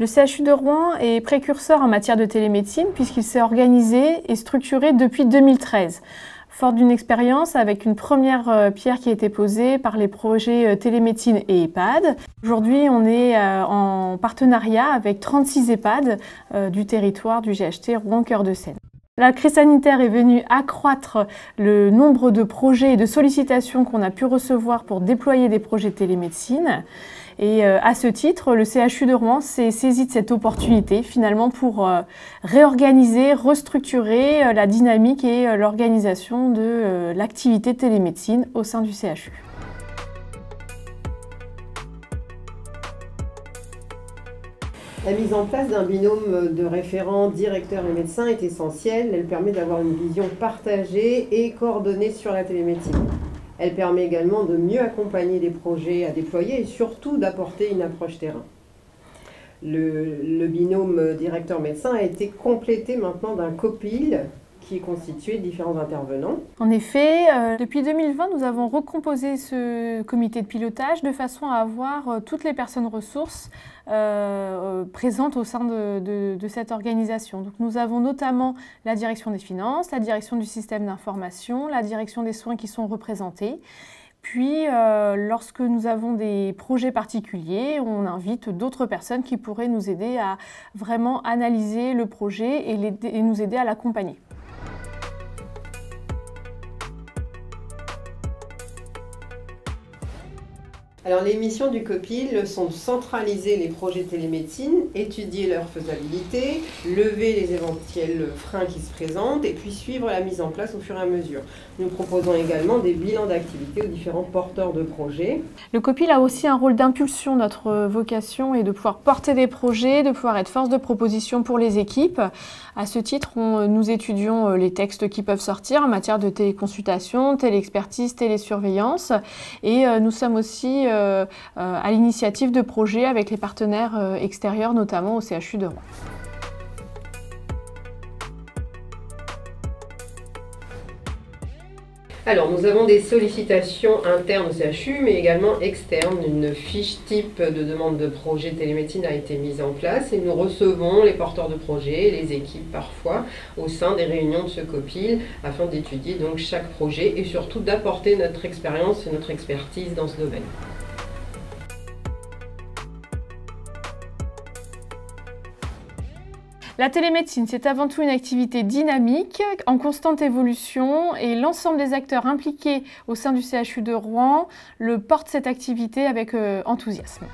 Le CHU de Rouen est précurseur en matière de télémédecine puisqu'il s'est organisé et structuré depuis 2013. Fort d'une expérience avec une première euh, pierre qui a été posée par les projets euh, télémédecine et EHPAD. Aujourd'hui, on est euh, en partenariat avec 36 EHPAD du territoire du GHT Rouen-Cœur de Seine. La crise sanitaire est venue accroître le nombre de projets et de sollicitations qu'on a pu recevoir pour déployer des projets de télémédecine. Et euh, à ce titre, le CHU de Rouen s'est saisi de cette opportunité finalement pour euh, réorganiser, restructurer euh, la dynamique et l'organisation de l'activité télémédecine au sein du CHU. La mise en place d'un binôme de référents, directeurs et médecins est essentielle. Elle permet d'avoir une vision partagée et coordonnée sur la télémédecine. Elle permet également de mieux accompagner les projets à déployer et surtout d'apporter une approche terrain. Le, binôme directeur-médecin a été complété maintenant d'un copil qui est constitué de différents intervenants. En effet, euh, depuis 2020, nous avons recomposé ce comité de pilotage de façon à avoir euh, toutes les personnes ressources euh, présentes au sein de, cette organisation. Donc, nous avons notamment la direction des finances, la direction du système d'information, la direction des soins qui sont représentés. Puis, lorsque nous avons des projets particuliers, on invite d'autres personnes qui pourraient nous aider à vraiment analyser le projet et, et nous aider à l'accompagner. Alors les missions du COPIL sont de centraliser les projets télémédecine, étudier leur faisabilité, lever les éventuels freins qui se présentent et puis suivre la mise en place au fur et à mesure. Nous proposons également des bilans d'activité aux différents porteurs de projets. Le COPIL a aussi un rôle d'impulsion. Notre vocation est de pouvoir porter des projets, de pouvoir être force de proposition pour les équipes. À ce titre, nous étudions euh, les textes qui peuvent sortir en matière de téléconsultation, téléexpertise, télésurveillance et euh, nous sommes aussi euh, à l'initiative de projets avec les partenaires euh, extérieurs, notamment au CHU de Rouen. Alors, nous avons des sollicitations internes au CHU, mais également externes. Une fiche type de demande de projet télémédecine a été mise en place et nous recevons les porteurs de projets, les équipes parfois, au sein des réunions de ce COPIL, afin d'étudier donc chaque projet et surtout d'apporter notre expérience et notre expertise dans ce domaine. La télémédecine, c'est avant tout une activité dynamique, en constante évolution, et l'ensemble des acteurs impliqués au sein du CHU de Rouen le portent cette activité avec euh, enthousiasme.